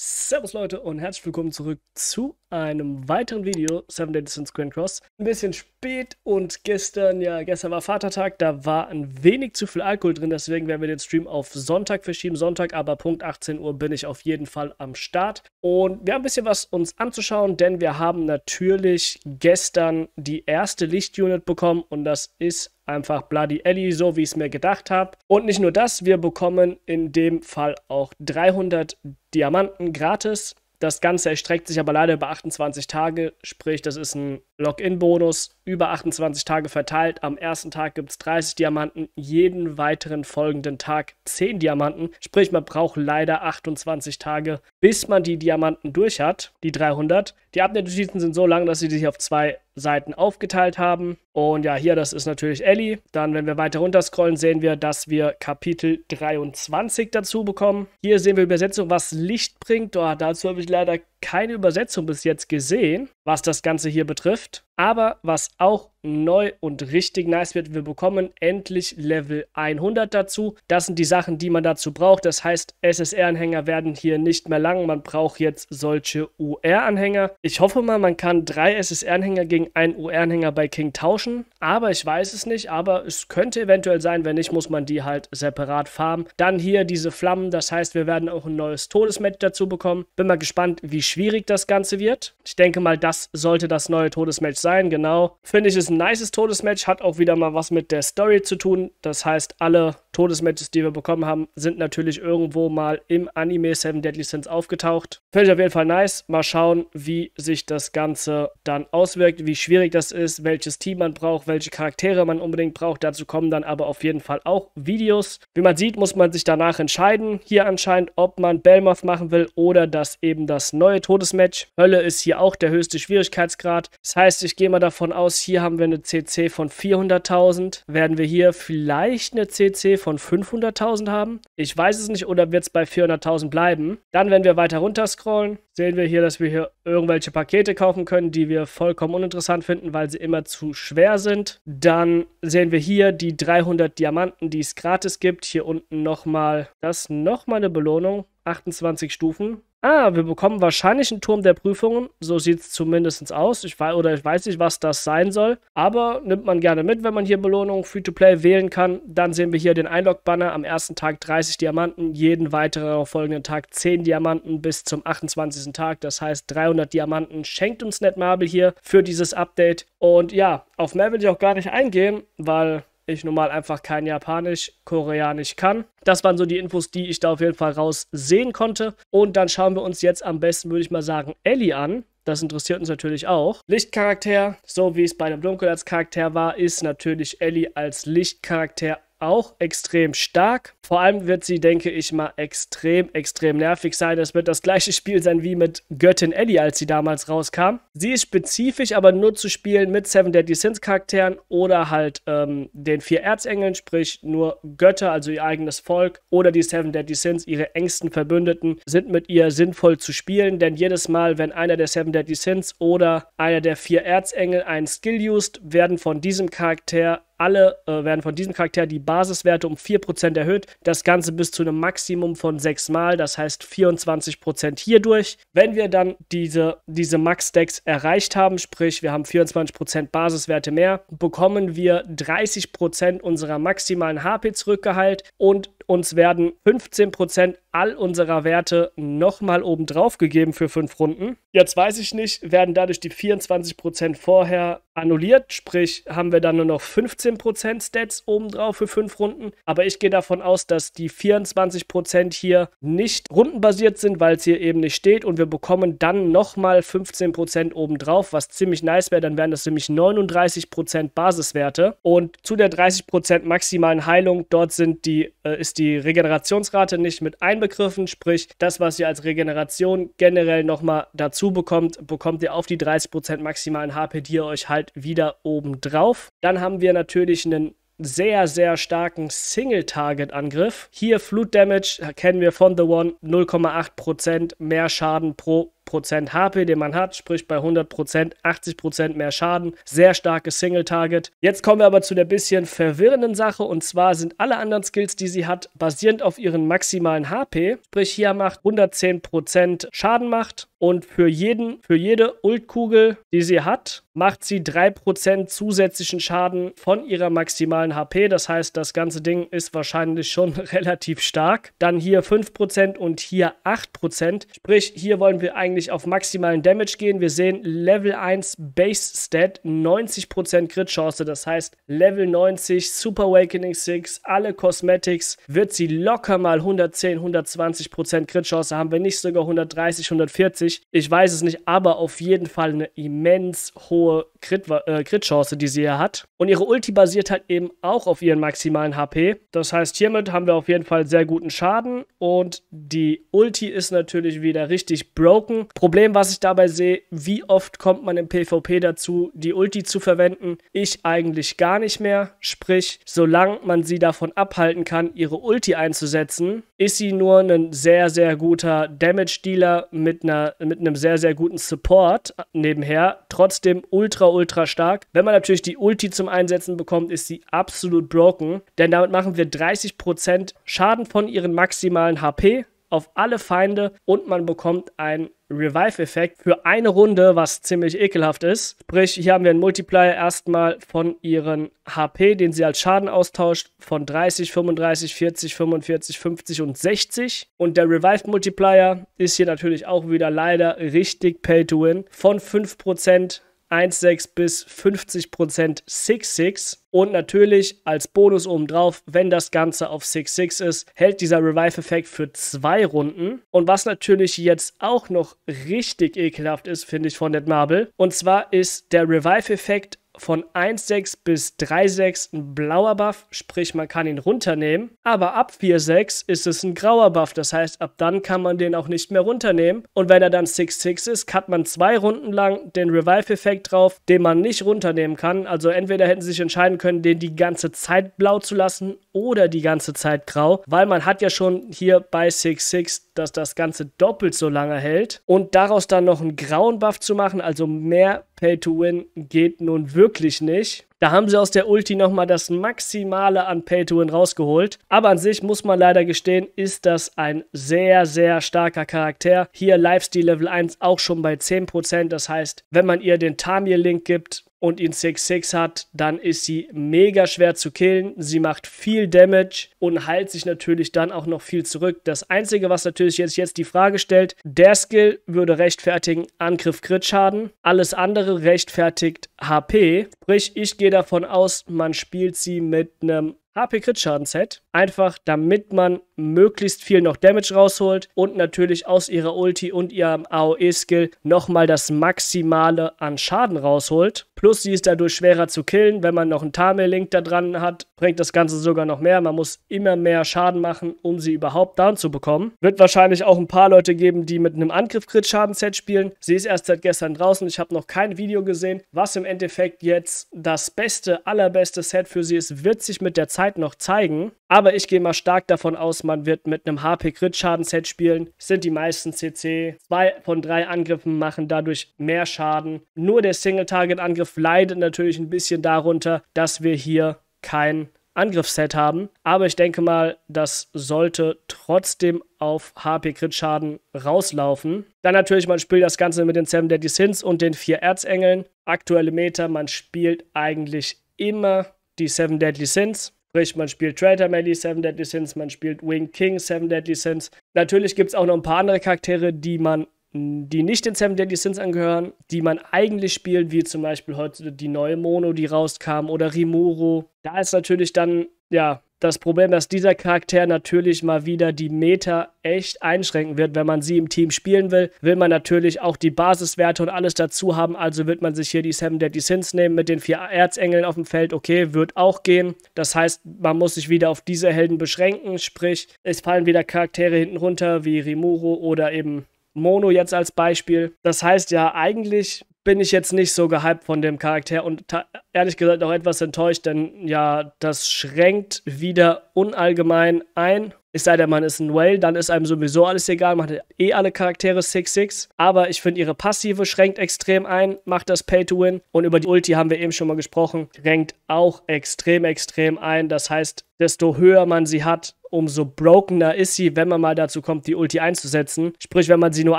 Servus Leute und herzlich willkommen zurück zu einem weiteren Video, 7 Days in Grand Cross. Ein bisschen spät und gestern, ja, gestern war Vatertag, da war ein wenig zu viel Alkohol drin, deswegen werden wir den Stream auf Sonntag verschieben. Sonntag, aber Punkt 18 Uhr bin ich auf jeden Fall am Start. Und wir haben ein bisschen was uns anzuschauen, denn wir haben natürlich gestern die erste Lichtunit bekommen und das ist einfach Bloody Ellie, so wie ich es mir gedacht habe. Und nicht nur das, wir bekommen in dem Fall auch 300 Diamanten gratis. Das Ganze erstreckt sich aber leider über 28 Tage, sprich, das ist ein Login-Bonus über 28 Tage verteilt. Am ersten Tag gibt es 30 Diamanten, jeden weiteren folgenden Tag 10 Diamanten. Sprich, man braucht leider 28 Tage, bis man die Diamanten durch hat, die 300. Die Update-Notizen sind so lang, dass sie sich auf zwei Seiten aufgeteilt haben. Und ja, hier, das ist natürlich Ellie. Dann, wenn wir weiter runter scrollen, sehen wir, dass wir Kapitel 23 dazu bekommen. Hier sehen wir Übersetzung, was Licht bringt. Oh, dazu habe ich leider keine Übersetzung bis jetzt gesehen, was das Ganze hier betrifft. Aber was auch neu und richtig nice wird, wir bekommen endlich Level 100 dazu. Das sind die Sachen, die man dazu braucht. Das heißt, SSR-Anhänger werden hier nicht mehr lang. Man braucht jetzt solche UR-Anhänger. Ich hoffe mal, man kann drei SSR-Anhänger gegen einen UR-Anhänger bei King tauschen. Aber ich weiß es nicht. Aber es könnte eventuell sein. Wenn nicht, muss man die halt separat farmen. Dann hier diese Flammen. Das heißt, wir werden auch ein neues Todesmatch dazu bekommen. Bin mal gespannt, wie schwierig das Ganze wird. Ich denke mal, das sollte das neue Todesmatch sein, genau. Finde ich, ist ein nices Todesmatch, hat auch wieder mal was mit der Story zu tun. Das heißt, alle Todesmatches, die wir bekommen haben, sind natürlich irgendwo mal im Anime Seven Deadly Sins aufgetaucht. Finde ich auf jeden Fall nice. Mal schauen, wie sich das Ganze dann auswirkt, wie schwierig das ist, welches Team man braucht, welche Charaktere man unbedingt braucht. Dazu kommen dann aber auf jeden Fall auch Videos. Wie man sieht, muss man sich danach entscheiden, hier anscheinend, ob man Belmoth machen will oder das eben das neue Todesmatch. Hölle ist hier auch der höchste Schwierigkeitsgrad. Das heißt, ich gehe mal davon aus, hier haben wir eine CC von 400.000. Werden wir hier vielleicht eine CC von 500.000 haben? Ich weiß es nicht oder wird es bei 400.000 bleiben? Dann, wenn wir weiter runter scrollen, sehen wir hier, dass wir hier irgendwelche Pakete kaufen können, die wir vollkommen uninteressant finden, weil sie immer zu schwer sind. Dann sehen wir hier die 300 Diamanten, die es gratis gibt. Hier unten nochmal, das nochmal eine Belohnung. 28 Stufen. Ah, wir bekommen wahrscheinlich einen Turm der Prüfungen. So sieht es zumindest aus. Ich weiß, oder ich weiß nicht, was das sein soll. Aber nimmt man gerne mit, wenn man hier Belohnungen Free-to-Play wählen kann. Dann sehen wir hier den Einlog-Banner. Am ersten Tag 30 Diamanten, jeden weiteren folgenden Tag 10 Diamanten bis zum 28. Tag. Das heißt, 300 Diamanten schenkt uns Netmarble hier für dieses Update. Und ja, auf mehr will ich auch gar nicht eingehen, weil ich nun mal einfach kein Japanisch, Koreanisch kann. Das waren so die Infos, die ich da auf jeden Fall raus sehen konnte. Und dann schauen wir uns jetzt am besten, würde ich mal sagen, Ellie an. Das interessiert uns natürlich auch. Lichtcharakter, so wie es bei dem Charakter war, ist natürlich Ellie als Lichtcharakter auch extrem stark. Vor allem wird sie, denke ich mal, extrem, extrem nervig sein. Es wird das gleiche Spiel sein wie mit Göttin Ellie, als sie damals rauskam. Sie ist spezifisch aber nur zu spielen mit Seven Deadly Sins Charakteren oder halt ähm, den vier Erzengeln, sprich nur Götter, also ihr eigenes Volk oder die Seven Deadly Sins, ihre engsten Verbündeten, sind mit ihr sinnvoll zu spielen, denn jedes Mal, wenn einer der Seven Deadly Sins oder einer der vier Erzengel einen Skill used, werden von diesem Charakter alle äh, werden von diesem Charakter die Basiswerte um 4% erhöht. Das Ganze bis zu einem Maximum von 6 Mal, das heißt 24% hierdurch. Wenn wir dann diese, diese Max-Stacks erreicht haben, sprich wir haben 24% Basiswerte mehr, bekommen wir 30% unserer maximalen HP zurückgeheilt und uns werden 15% all unserer Werte nochmal obendrauf gegeben für 5 Runden. Jetzt weiß ich nicht, werden dadurch die 24% vorher annulliert, sprich haben wir dann nur noch 15% Stats obendrauf für 5 Runden. Aber ich gehe davon aus, dass die 24% hier nicht rundenbasiert sind, weil es hier eben nicht steht und wir bekommen dann nochmal 15% obendrauf, was ziemlich nice wäre. Dann wären das nämlich 39% Basiswerte und zu der 30% maximalen Heilung, dort sind die, äh, ist die Regenerationsrate nicht mit einbegriffen, sprich das, was ihr als Regeneration generell nochmal dazu bekommt, bekommt ihr auf die 30% maximalen HP, die ihr euch halt wieder oben drauf. Dann haben wir natürlich einen sehr, sehr starken Single-Target-Angriff. Hier Flut Damage kennen wir von The One 0,8% mehr Schaden pro 100% HP, den man hat, sprich bei 100% 80% mehr Schaden. Sehr starkes Single-Target. Jetzt kommen wir aber zu der bisschen verwirrenden Sache und zwar sind alle anderen Skills, die sie hat, basierend auf ihren maximalen HP. Sprich, hier macht 110% Schaden macht und für jeden, für jede Ultkugel, die sie hat, macht sie 3% zusätzlichen Schaden von ihrer maximalen HP. Das heißt, das ganze Ding ist wahrscheinlich schon relativ stark. Dann hier 5% und hier 8%. Sprich, hier wollen wir eigentlich auf maximalen Damage gehen. Wir sehen Level 1 Base Stat, 90% Crit Chance. Das heißt, Level 90, Super Awakening 6, alle Cosmetics, wird sie locker mal 110, 120% Crit Chance haben, wenn nicht sogar 130, 140. 50. Ich weiß es nicht, aber auf jeden Fall eine immens hohe äh, Crit-Chance, die sie hier hat. Und ihre Ulti basiert halt eben auch auf ihren maximalen HP. Das heißt, hiermit haben wir auf jeden Fall sehr guten Schaden. Und die Ulti ist natürlich wieder richtig broken. Problem, was ich dabei sehe, wie oft kommt man im PvP dazu, die Ulti zu verwenden? Ich eigentlich gar nicht mehr. Sprich, solange man sie davon abhalten kann, ihre Ulti einzusetzen, ist sie nur ein sehr, sehr guter Damage-Dealer mit mit einem sehr, sehr guten Support nebenher. Trotzdem ultra, ultra stark. Wenn man natürlich die Ulti zum Einsetzen bekommt, ist sie absolut broken. Denn damit machen wir 30% Schaden von ihren maximalen HP auf alle Feinde und man bekommt ein Revive-Effekt für eine Runde, was ziemlich ekelhaft ist. Sprich, hier haben wir einen Multiplier erstmal von ihren HP, den sie als Schaden austauscht, von 30, 35, 40, 45, 50 und 60. Und der Revive-Multiplier ist hier natürlich auch wieder leider richtig Pay to Win von 5% 1,6 bis 50% 6,6. Und natürlich als Bonus obendrauf, wenn das Ganze auf 6-6 ist, hält dieser Revive-Effekt für zwei Runden. Und was natürlich jetzt auch noch richtig ekelhaft ist, finde ich von Netmarble. Und zwar ist der Revive-Effekt von 1,6 bis 3,6 ein blauer Buff, sprich man kann ihn runternehmen. Aber ab 4,6 ist es ein grauer Buff, das heißt ab dann kann man den auch nicht mehr runternehmen. Und wenn er dann 6,6 ist, hat man zwei Runden lang den Revive-Effekt drauf, den man nicht runternehmen kann. Also entweder hätten sie sich entscheiden können, den die ganze Zeit blau zu lassen oder die ganze Zeit grau, weil man hat ja schon hier bei 6,6 dass das Ganze doppelt so lange hält und daraus dann noch einen grauen Buff zu machen, also mehr Pay to Win geht nun wirklich nicht. Da haben sie aus der Ulti nochmal das Maximale an Pay to Win rausgeholt. Aber an sich muss man leider gestehen, ist das ein sehr, sehr starker Charakter. Hier Lifesteal Level 1 auch schon bei 10%. Das heißt, wenn man ihr den Tamir-Link gibt, und ihn 6-6 hat, dann ist sie mega schwer zu killen. Sie macht viel Damage und heilt sich natürlich dann auch noch viel zurück. Das Einzige, was natürlich jetzt, jetzt die Frage stellt, der Skill würde rechtfertigen Angriff Crit Schaden. Alles andere rechtfertigt HP. Sprich, ich gehe davon aus, man spielt sie mit einem HP-Crit-Schaden-Set. Einfach damit man möglichst viel noch Damage rausholt und natürlich aus ihrer Ulti und ihrem AOE-Skill nochmal das Maximale an Schaden rausholt. Plus sie ist dadurch schwerer zu killen. Wenn man noch einen Tame-Link da dran hat, bringt das Ganze sogar noch mehr. Man muss immer mehr Schaden machen, um sie überhaupt down zu bekommen. Wird wahrscheinlich auch ein paar Leute geben, die mit einem Angriff-Crit-Schaden-Set spielen. Sie ist erst seit gestern draußen. Ich habe noch kein Video gesehen, was im Endeffekt jetzt das beste, allerbeste Set für sie ist. Wird sich mit der Zeit noch zeigen. Aber ich gehe mal stark davon aus, man wird mit einem HP-Crit-Schaden-Set spielen. Sind die meisten CC. Zwei von drei Angriffen machen dadurch mehr Schaden. Nur der Single-Target-Angriff leidet natürlich ein bisschen darunter, dass wir hier kein Angriffsset haben. Aber ich denke mal, das sollte trotzdem auf HP-Crit-Schaden rauslaufen. Dann natürlich, man spielt das Ganze mit den 7 Deadly Sins und den 4 Erzengeln. Aktuelle Meta, man spielt eigentlich immer die 7 Deadly Sins. Sprich, man spielt Traitor Melee, Seven Deadly Sins, man spielt Wing King, Seven Deadly Sins. Natürlich gibt es auch noch ein paar andere Charaktere, die man die nicht den Seven Deadly Sins angehören, die man eigentlich spielt, wie zum Beispiel heute die neue Mono, die rauskam, oder Rimuru. Da ist natürlich dann, ja, das Problem, dass dieser Charakter natürlich mal wieder die Meta echt einschränken wird. Wenn man sie im Team spielen will, will man natürlich auch die Basiswerte und alles dazu haben. Also wird man sich hier die Seven Deadly Sins nehmen mit den vier Erzengeln auf dem Feld. Okay, wird auch gehen. Das heißt, man muss sich wieder auf diese Helden beschränken. Sprich, es fallen wieder Charaktere hinten runter wie Rimuru oder eben Mono jetzt als Beispiel. Das heißt ja, eigentlich bin ich jetzt nicht so gehypt von dem Charakter und ehrlich gesagt auch etwas enttäuscht, denn ja, das schränkt wieder unallgemein ein. Es sei denn, man ist ein Whale, dann ist einem sowieso alles egal, man hat eh alle Charaktere 6-6. Aber ich finde, ihre Passive schränkt extrem ein, macht das Pay to Win. Und über die Ulti haben wir eben schon mal gesprochen, schränkt auch extrem, extrem ein. Das heißt, desto höher man sie hat, umso brokener ist sie, wenn man mal dazu kommt, die Ulti einzusetzen. Sprich, wenn man sie nur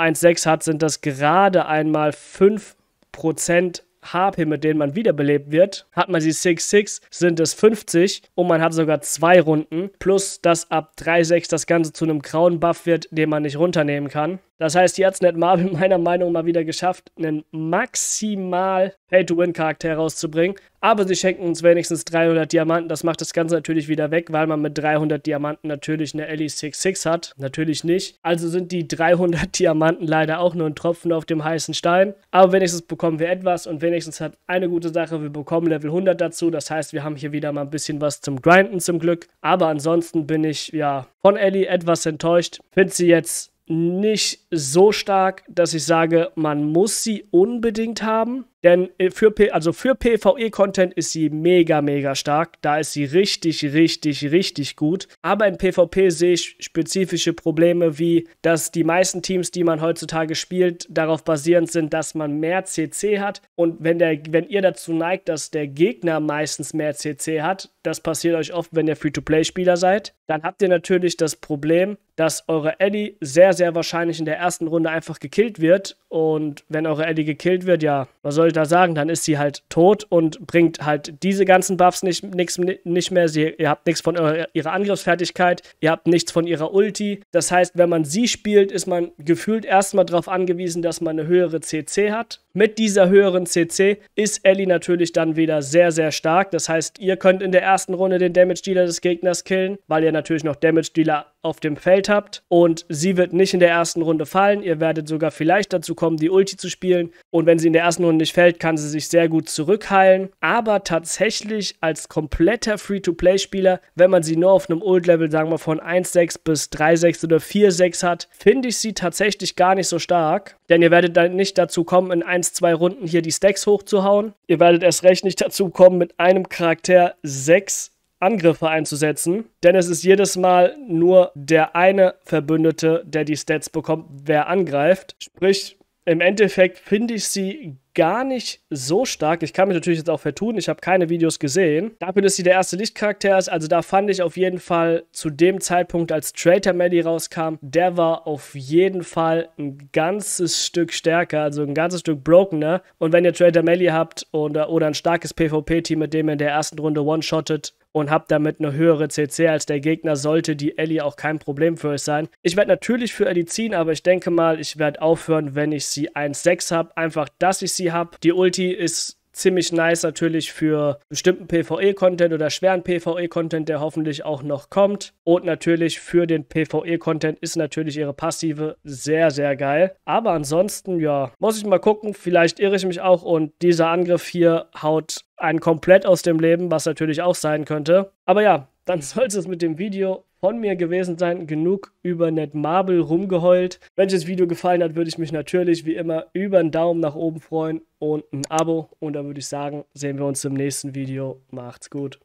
1-6 hat, sind das gerade einmal 5 Prozent HP, mit denen man wiederbelebt wird. Hat man sie 6-6, sind es 50 und man hat sogar zwei Runden. Plus, dass ab 3-6 das Ganze zu einem grauen Buff wird, den man nicht runternehmen kann. Das heißt, hier hat es Marvel meiner Meinung nach mal wieder geschafft, einen maximal Pay-to-Win-Charakter herauszubringen. Aber sie schenken uns wenigstens 300 Diamanten. Das macht das Ganze natürlich wieder weg, weil man mit 300 Diamanten natürlich eine Ellie 66 hat. Natürlich nicht. Also sind die 300 Diamanten leider auch nur ein Tropfen auf dem heißen Stein. Aber wenigstens bekommen wir etwas und wenigstens hat eine gute Sache, wir bekommen Level 100 dazu. Das heißt, wir haben hier wieder mal ein bisschen was zum Grinden zum Glück. Aber ansonsten bin ich ja von Ellie etwas enttäuscht. Finde sie jetzt nicht so stark, dass ich sage, man muss sie unbedingt haben. Denn äh, für, also für PvE-Content ist sie mega, mega stark. Da ist sie richtig, richtig, richtig gut. Aber in PvP sehe ich spezifische Probleme, wie dass die meisten Teams, die man heutzutage spielt, darauf basierend sind, dass man mehr CC hat. Und wenn, der, wenn ihr dazu neigt, dass der Gegner meistens mehr CC hat, das passiert euch oft, wenn ihr Free-to-Play-Spieler seid, dann habt ihr natürlich das Problem, dass eure Ellie sehr, sehr wahrscheinlich in der ersten Runde einfach gekillt wird. Und wenn eure Ellie gekillt wird, ja, was soll ich da sagen? Dann ist sie halt tot und bringt halt diese ganzen Buffs nicht, nix, nicht mehr. Sie, ihr habt nichts von eurer, ihrer Angriffsfertigkeit, ihr habt nichts von ihrer Ulti. Das heißt, wenn man sie spielt, ist man gefühlt erstmal darauf angewiesen, dass man eine höhere CC hat. Mit dieser höheren CC ist Ellie natürlich dann wieder sehr, sehr stark. Das heißt, ihr könnt in der ersten Runde den Damage-Dealer des Gegners killen, weil ihr natürlich noch Damage-Dealer auf dem Feld habt. Und sie wird nicht in der ersten Runde fallen. Ihr werdet sogar vielleicht dazu kommen, die Ulti zu spielen. Und wenn sie in der ersten Runde nicht fällt, kann sie sich sehr gut zurückheilen. Aber tatsächlich als kompletter Free-to-Play-Spieler, wenn man sie nur auf einem Ult-Level, sagen wir von 1,6 bis 3,6 oder 4,6 hat, finde ich sie tatsächlich gar nicht so stark. Denn ihr werdet dann nicht dazu kommen, in 1, 2 Runden hier die Stacks hochzuhauen. Ihr werdet erst recht nicht dazu kommen, mit einem Charakter 6 Angriffe einzusetzen, denn es ist jedes Mal nur der eine Verbündete, der die Stats bekommt, wer angreift. Sprich, im Endeffekt finde ich sie gar nicht so stark. Ich kann mich natürlich jetzt auch vertun, ich habe keine Videos gesehen. Dafür, dass sie der erste Lichtcharakter ist, also da fand ich auf jeden Fall zu dem Zeitpunkt, als Traitor Melly rauskam, der war auf jeden Fall ein ganzes Stück stärker, also ein ganzes Stück brokener. Und wenn ihr Traitor Melly habt oder, oder ein starkes PvP-Team, mit dem ihr in der ersten Runde one-shottet, und habt damit eine höhere CC als der Gegner, sollte die Ellie auch kein Problem für euch sein. Ich werde natürlich für Ellie ziehen, aber ich denke mal, ich werde aufhören, wenn ich sie 1-6 habe. Einfach, dass ich sie habe. Die Ulti ist ziemlich nice natürlich für bestimmten PvE-Content oder schweren PvE-Content, der hoffentlich auch noch kommt. Und natürlich für den PvE-Content ist natürlich ihre Passive sehr, sehr geil. Aber ansonsten, ja, muss ich mal gucken. Vielleicht irre ich mich auch und dieser Angriff hier haut einen komplett aus dem Leben, was natürlich auch sein könnte. Aber ja, dann soll es mit dem Video von mir gewesen sein. Genug über Netmarble rumgeheult. Wenn euch das Video gefallen hat, würde ich mich natürlich wie immer über einen Daumen nach oben freuen und ein Abo. Und dann würde ich sagen, sehen wir uns im nächsten Video. Macht's gut.